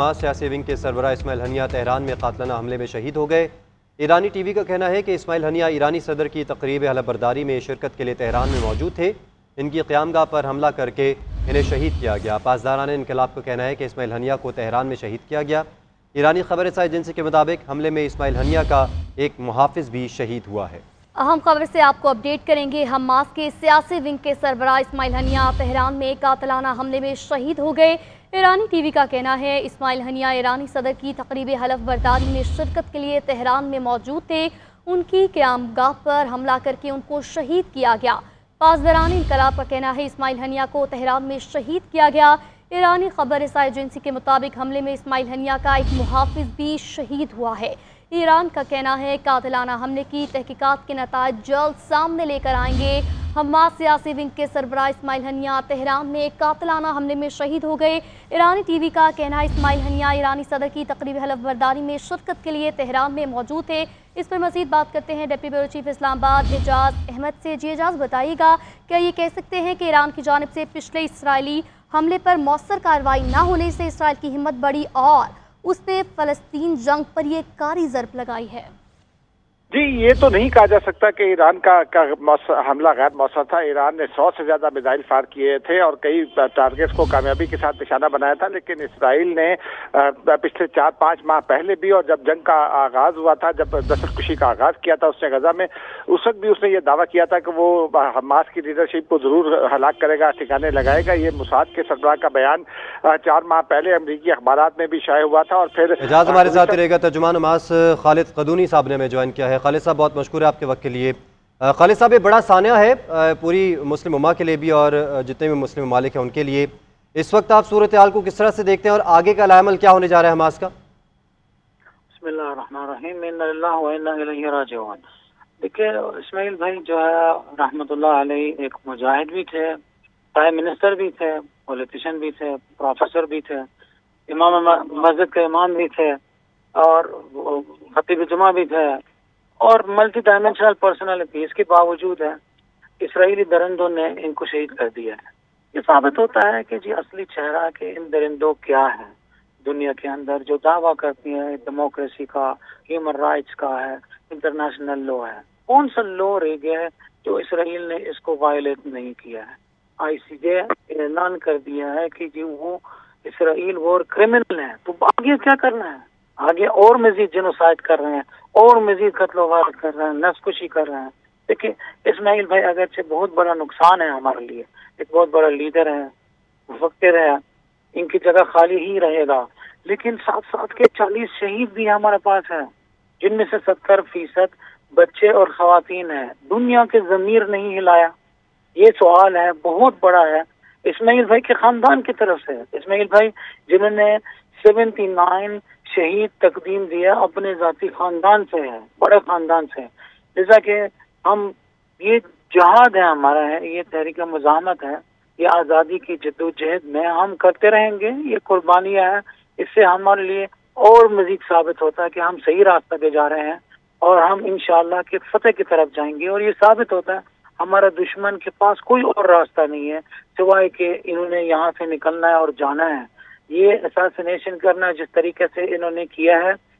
Hamas سیاسی wing کے سربراہ اسماعیل ہنیا تہران میں قاتلانہ حملے میں شہید ہو گئے۔ ایرانی ٹی وی کا کہنا ہے کہ اسماعیل ہنیا ایرانی صدر کی تقریب حلف برداری میں شرکت کے لیے تہران میں موجود تھے۔ ان کی قیام گاہ پر حملہ کر کے انہیں شہید کیا گیا۔ پاسداران انقلاب کا کہنا ہے کہ اسماعیل ہنیا کو تہران میں شہید کیا گیا۔ ایرانی خبر رسائی ایجنسی کے مطابق حملے میں اسماعیل ہنیا کا ایک محافظ بھی شہید ہوا ہے۔ اہم خبر سے آپ کو اپڈیٹ کریں گے حماس کے سیاسی ونگ کے سربراہ اسماعیل ہنیا تہران میں قاتلانہ حملے میں شہید ہو گئے۔ ایرانی ٹی وی کا کہنا ہے، اسماعیل ہنیا ایرانی صدر کی تقریب حلف برداری میں شرکت کے لیے تہران میں موجود تھے۔ ان کی قیام گاہ پر حملہ کر کے ان کو شہید کیا گیا۔ پاسداران انقلاب کا کہنا ہے، اسماعیل ہنیا کو تہران میں شہید کیا گیا۔ ایرانی خبر رسائی ایجنسی کے مطابق حملے میں اسماعیل ہنیا کا ایک محافظ بھی شہید ہوا ہے۔ ایران کا کہنا ہے، قاتلانہ حملے کی تحقیقات کے نتائج جلد سامنے لے کر آئیں گے۔ حماس سیاسی ونگ کے سربراہ اسماعیل ہنیا تہران میں قاتلانہ حملے میں شہید ہو گئے۔ ایرانی ٹی وی کا کہنا ہے، اسماعیل ہنیا ایرانی صدر کی تقریب حلف برداری میں شرکت کے لیے تہران میں موجود تھے۔ اس پر مزید بات کرتے ہیں ڈیپٹی بیورو چیف اسلام آباد اعجاز احمد سے۔ جی اعجاز بتائیے گا، کیا یہ کہہ سکتے ہیں کہ ایران کی جانب سے پچھلے اسرائیلی حملے پر مؤثر کارروائی نہ ہونے سے اسرائیل کی ہمت بڑی اور اس نے فلسطین جنگ پر یہ کاری ضرب لگائی ہے۔ جی یہ تو نہیں کہا جا سکتا کہ ایران کا حملہ غیر مؤثر تھا۔ ایران نے سو سے زیادہ میزائل فائر کیے تھے اور کئی ٹارگیٹس کو کامیابی کے ساتھ نشانہ بنایا تھا لیکن اسرائیل نے پچھلے چار پانچ ماہ پہلے بھی اور جب جنگ کا آغاز ہوا تھا جب دستر کشی کا آغاز کیا تھا اس نے غزہ میں اس وقت بھی اس نے یہ دعویٰ کیا تھا کہ وہ حماس کی لیڈرشپ کو ضرور ہلاک کرے گا ٹھکانے لگائے گا۔ یہ مساعد کے سربراہ کا بیان چار ماہ پہلے امریکی اخبارات میں بھی شائع ہوا تھا اور پھر اعجاز ہمارے ساتھ رہے گا ترجمان حماس خالد قدونی صاحب نے ہمیں جوائن کیا ہے۔ خالد صاحب بہت مشکور ہے آپ کے وقت کے لیے۔ خالد صاحب، یہ بڑا سانحہ ہے پوری مسلم اما کے لیے بھی اور جتنے بھی مسلم ممالک ہیں ان کے لیے۔ اس وقت آپ صورتحال کو کس طرح سے دیکھتے ہیں اور آگے کا عمل کیا ہونے جا رہا ہے حماس کا؟ بسم اللہ الرحمن الرحیم، ان اللہ و انا الیہ راجعون۔ دیکھیں اسماعیل بھائی جو ہے رحمت اللہ علیہ ایک مجاہد بھی تھے، پرائم منسٹر بھی تھے، پولیٹیشین بھی تھے، پروفیسر بھی تھے، امام مسجد کے امام بھی تھے اور خطیب جمعہ بھی تھے۔ اور ملٹی ڈائمینشنل پرسنالٹی اس کے باوجود ہے، اسرائیلی درندوں نے ان کو شہید کر دیا ہے۔ یہ ثابت ہوتا ہے کہ جی اصلی چہرہ کے ان درندوں کیا ہے دنیا کے اندر جو دعویٰ کرتی ہیں ڈیموکریسی کا ہیومن رائٹس کا ہے انٹرنیشنل لا ہے۔ کون سا لو رہ گیا ہے جو اسرائیل نے اس کو وائلیٹ نہیں کیا ہے؟ آئی سی جے اعلان کر دیا ہے کہ جی وہ اسرائیل وار کرمنل ہے تو آگے کیا کرنا ہے؟ آگے اور مزید جنوسائڈ کر رہے ہیں، اور مزید قتل و غارت کر رہے ہیں نس کشی کر رہے ہیں۔ دیکھیں، اسماعیل بھائی اگرچہ بہت بڑا نقصان ہے ہمارے لیے، ایک بہت بڑا لیڈر ہے، وقت رہے ان کی جگہ خالی ہی رہے گا۔ لیکن ساتھ ساتھ کے چالیس شہید بھی ہمارے پاس ہیں، جن میں سے ستر فیصد بچے اور خواتین ہیں۔ دنیا کے ضمیر نہیں ہلایا۔ یہ سوال ہے، بہت بڑا ہے۔ اسماعیل بھائی کے خاندان کی طرف سے۔ اسماعیل بھائی، جنہوں نے سیونٹی نائن شہید تقدیم دیا اپنے ذاتی خاندان سے ہے بڑے خاندان سے جیسا کہ ہم، یہ جہاد ہے ہمارا ہے یہ تحریک مزاحمت ہے، یہ آزادی کی جد و جہد میں ہم کرتے رہیں گے، یہ قربانیاں ہیں۔ اس سے ہمارے لیے اور مزید ثابت ہوتا ہے کہ ہم صحیح راستہ پہ جا رہے ہیں اور ہم انشاءاللہ کے فتح کی طرف جائیں گے۔ اور یہ ثابت ہوتا ہے، ہمارا دشمن کے پاس کوئی اور راستہ نہیں ہے، سوائے کہ انہوں نے یہاں سے نکلنا ہے اور جانا ہے۔ یہ اساسنیشن کرنا جس طریقے سے انہوں نے کیا ہے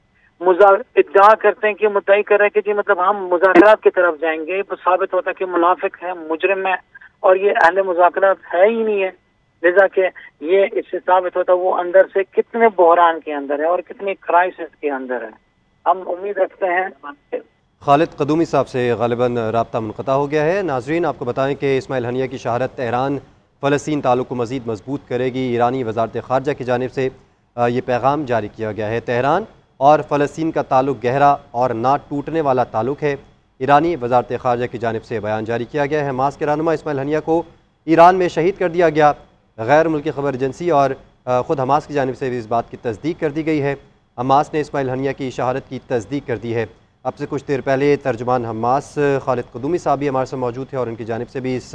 ادعا کرتے ہیں کہ مدعی کر رہے ہیں کہ جی مطلب ہم مذاکرات کی طرف جائیں گے یہ ثابت ہوتا ہے کہ منافق ہے مجرم ہے اور یہ اہل مذاکرات ہے ہی نہیں ہے لہذا کہ یہ اس سے ثابت ہوتا ہے وہ اندر سے کتنے بحران کے اندر ہے اور کتنے کرائسس کے اندر ہے۔ ہم امید رکھتے ہیں۔ خالد قدومی صاحب سے غالباً رابطہ منقطع ہو گیا ہے۔ ناظرین، آپ کو بتائیں کہ اسماعیل ہنیہ کی شہرت تہران فلسطین تعلق کو مزید مضبوط کرے گی۔ ایرانی وزارت خارجہ کی جانب سے یہ پیغام جاری کیا گیا ہے۔ تہران اور فلسطین کا تعلق گہرا اور نہ ٹوٹنے والا تعلق ہے۔ ایرانی وزارت خارجہ کی جانب سے بیان جاری کیا گیا ہے۔ ماس کے رہنما اسماعیل ہنیہ کو ایران میں شہید کر دیا گیا۔ غیر ملکی خبر ایجنسی اور خود حماس کی جانب سے بھی اس بات کی تصدیق کر دی گئی ہے۔ حماس نے اسماعیل ہنیہ کی شہادت کی تصدیق کر دی ہے۔ اب سے کچھ دیر پہلے ترجمان حماس، خالد قدومی صاحب بھی ہمارے سے موجود تھے اور ان کی جانب سے بھی اس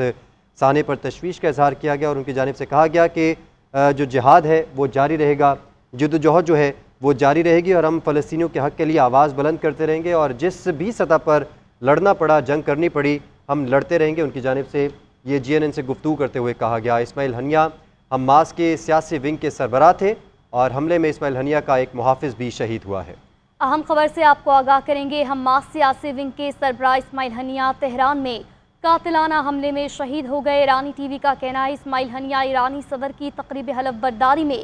سانے پر تشویش کا اظہار کیا گیا اور ان کی جانب سے کہا گیا کہ جو جہاد ہے وہ جاری رہے گا۔ جد و جہد جو ہے وہ جاری رہے گی اور ہم فلسطینیوں کے حق کے لیے آواز بلند کرتے رہیں گے اور جس بھی سطح پر لڑنا پڑا، جنگ کرنی پڑی، ہم لڑتے رہیں گے۔ ان کی جانب سے یہ جی این این سے گفتگو کرتے ہوئے کہا گیا۔ اسماعیل ہنیا حماس کے سیاسی ونگ کے سربراہ تھے اور حملے میں اسماعیل ہنیہ کا ایک محافظ بھی شہید ہوا ہے۔ اہم خبر سے آپ کو آگاہ کریں گے۔ حماس سیاسی ونگ کے سربراہ اسماعیل ہنیہ تہران میں قاتلانہ حملے میں شہید ہو گئے ایرانی ٹی وی کا کہنا ہے، اسماعیل ہنیا ایرانی صدر کی تقریب حلف برداری میں۔